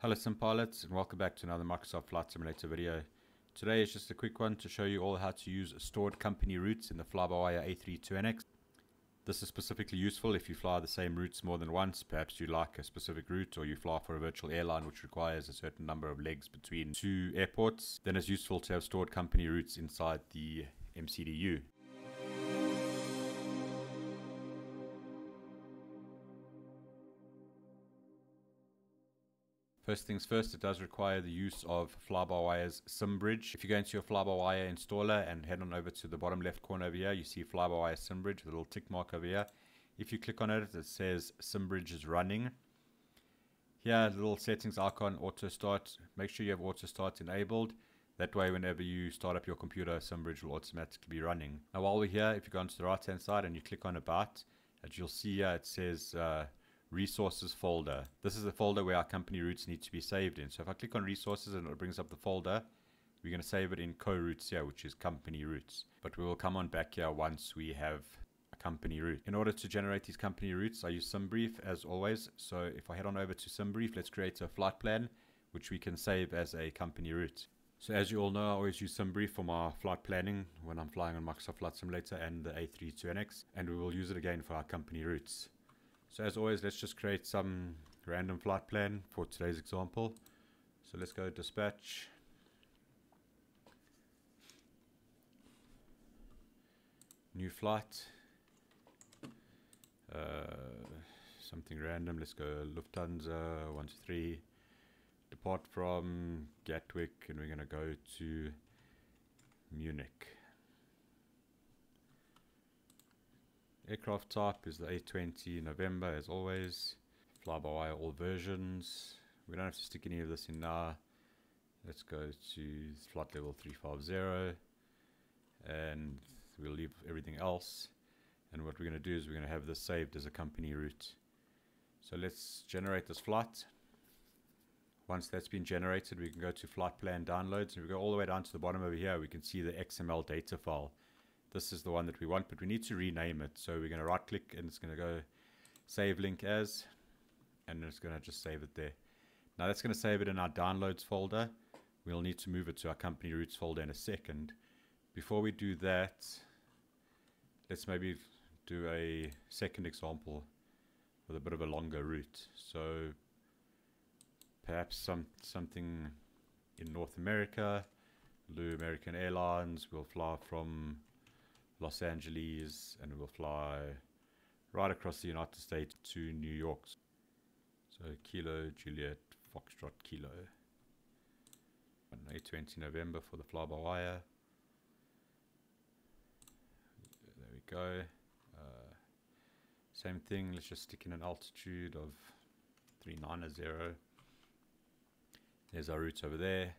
Hello Sim Pilots and welcome back to another Microsoft Flight Simulator video. Today is just a quick one to show you all how to use stored company routes in the fly-by-wire A32NX. This is specifically useful if you fly the same routes more than once, perhaps you like a specific route or you fly for a virtual airline which requires a certain number of legs between two airports, then it's useful to have stored company routes inside the MCDU. First things first, it does require the use of Fly-by-Wire's SimBridge. If you go into your Fly-by-Wire installer and head on over to the bottom left corner over here, you see Fly-by-Wire SimBridge, the little tick mark over here. If you click on it, it says SimBridge is running. Here, little settings icon, auto start. Make sure you have auto start enabled. That way, whenever you start up your computer, SimBridge will automatically be running. Now, while we're here, if you go onto the right-hand side and you click on About, as you'll see here, it says uh, resources folder. This is the folder where our company routes need to be saved in. So if I click on resources and it brings up the folder, we're going to save it in co-routes here, which is company routes. But we will come on back here once we have a company route. In order to generate these company routes, I use SimBrief as always. So if I head on over to SimBrief, let's create a flight plan, which we can save as a company route. So as you all know, I always use SimBrief for my flight planning when I'm flying on Microsoft Flight Simulator and the A32NX, and we will use it again for our company routes. So as always, let's just create some random flight plan for today's example. So let's go dispatch. New flight. Uh, something random. Let's go Lufthansa 123. Depart from Gatwick and we're going to go to Munich. Aircraft type is the A20 November as always. Fly-by-wire all versions. We don't have to stick any of this in now. Let's go to flight level 350 and we'll leave everything else. And what we're going to do is we're going to have this saved as a company route. So let's generate this flight. Once that's been generated, we can go to flight plan downloads and we go all the way down to the bottom over here. We can see the XML data file this is the one that we want, but we need to rename it. So we're going to right click and it's going to go save link as, and it's going to just save it there. Now that's going to save it in our downloads folder. We'll need to move it to our company routes folder in a second. Before we do that, let's maybe do a second example with a bit of a longer route. So perhaps some something in North America, Blue American Airlines will fly from Los Angeles, and we'll fly right across the United States to New York. So Kilo, Juliet, Foxtrot, Kilo. On 820 November for the fly-by-wire. There we go. Uh, same thing, let's just stick in an altitude of 390. There's our route over there.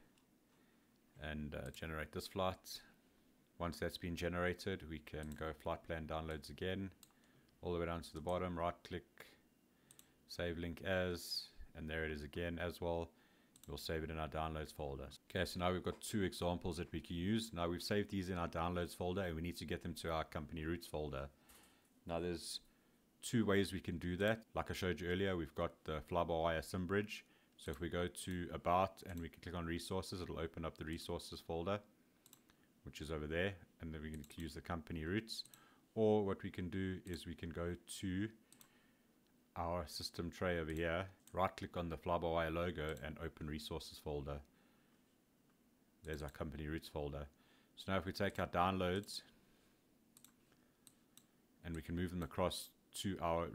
And uh, generate this flight. Once that's been generated, we can go flight plan downloads again, all the way down to the bottom, right click, save link as, and there it is again as well. We'll save it in our downloads folder. Okay, so now we've got two examples that we can use. Now we've saved these in our downloads folder and we need to get them to our company routes folder. Now there's two ways we can do that. Like I showed you earlier, we've got the fly-by-wire SimBridge. So if we go to about and we can click on resources, it'll open up the resources folder which is over there, and then we can use the company routes. Or what we can do is we can go to our system tray over here, right click on the fly-by-wire logo and open resources folder. There's our company routes folder. So now if we take our downloads and we can move them across to our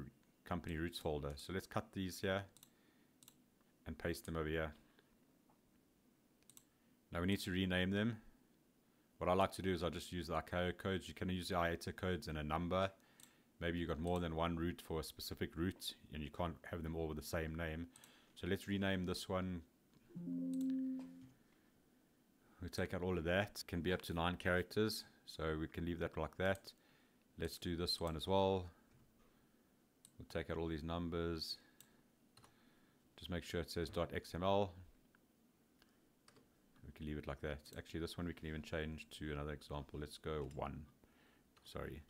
company routes folder. So let's cut these here and paste them over here. Now we need to rename them what I like to do is I just use the ICAO codes. You can use the IATA codes and a number. Maybe you've got more than one route for a specific route and you can't have them all with the same name. So let's rename this one. We take out all of that. It can be up to nine characters. So we can leave that like that. Let's do this one as well. We'll take out all these numbers. Just make sure it says .xml can leave it like that. Actually, this one we can even change to another example. Let's go 1. Sorry.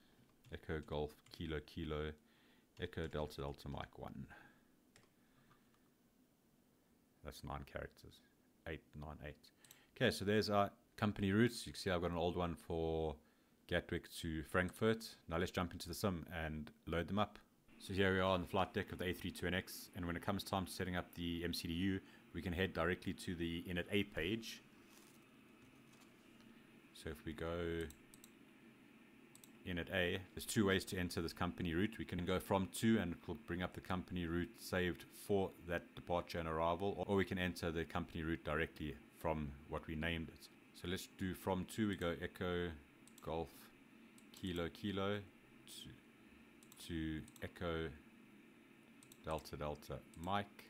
Echo Golf Kilo Kilo Echo Delta Delta Mike 1. That's nine characters. Eight, nine, eight. Okay, so there's our company routes. You can see I've got an old one for Gatwick to Frankfurt. Now let's jump into the sim and load them up. So here we are on the flight deck of the A32NX and when it comes time to setting up the MCDU we can head directly to the init A page. So if we go init A, there's two ways to enter this company route. We can go from to and it will bring up the company route saved for that departure and arrival or we can enter the company route directly from what we named it. So let's do from to, we go echo golf kilo kilo to, to echo delta delta mike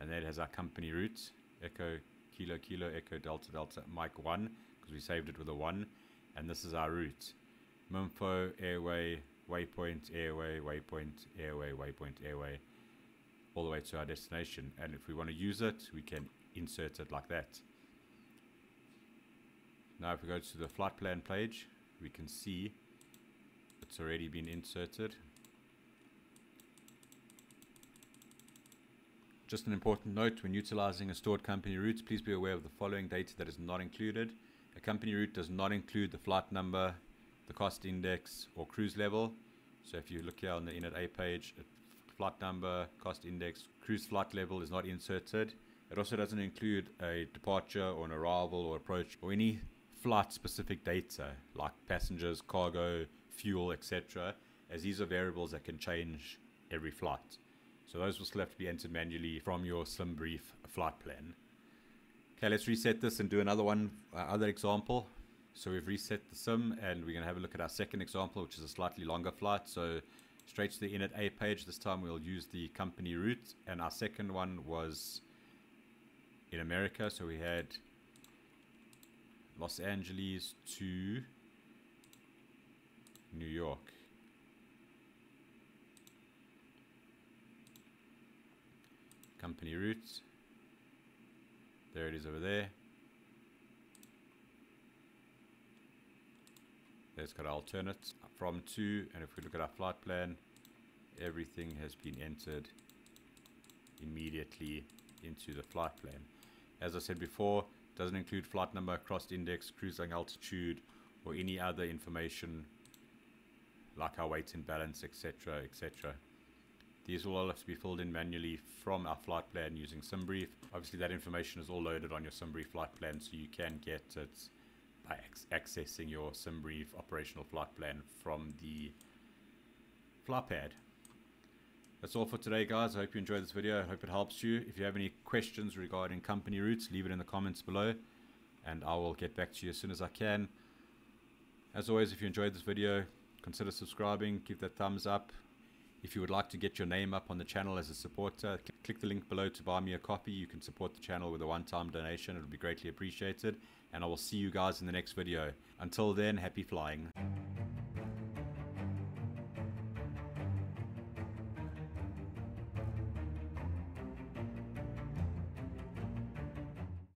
and then it has our company route echo kilo kilo echo delta delta mike 1 because we saved it with a 1 and this is our route Mumfo airway waypoint airway waypoint airway waypoint airway all the way to our destination and if we want to use it we can insert it like that now if we go to the flight plan page, we can see it's already been inserted. Just an important note, when utilizing a stored company route, please be aware of the following data that is not included. A company route does not include the flight number, the cost index, or cruise level. So if you look here on the init A page, flight number, cost index, cruise flight level is not inserted. It also doesn't include a departure or an arrival or approach or any flight specific data like passengers, cargo, fuel, etc., as these are variables that can change every flight. So those will still have to be entered manually from your SimBrief flight plan. Okay, let's reset this and do another one, uh, other example. So we've reset the sim and we're going to have a look at our second example, which is a slightly longer flight. So straight to the init A page. This time we'll use the company route. And our second one was in America. So we had Los Angeles to New York. Company routes. There it is over there. There's got alternates from to, and if we look at our flight plan, everything has been entered immediately into the flight plan. As I said before, doesn't include flight number, cost index, cruising altitude, or any other information like our weight and balance, etc., etc. These will all have to be filled in manually from our flight plan using SimBrief. Obviously, that information is all loaded on your SimBrief flight plan, so you can get it by accessing your SimBrief operational flight plan from the flypad. That's all for today, guys. I hope you enjoyed this video. I hope it helps you. If you have any questions regarding company routes, leave it in the comments below, and I will get back to you as soon as I can. As always, if you enjoyed this video, consider subscribing, give that thumbs up. If you would like to get your name up on the channel as a supporter, click the link below to buy me a copy. You can support the channel with a one-time donation. It would be greatly appreciated. And I will see you guys in the next video. Until then, happy flying.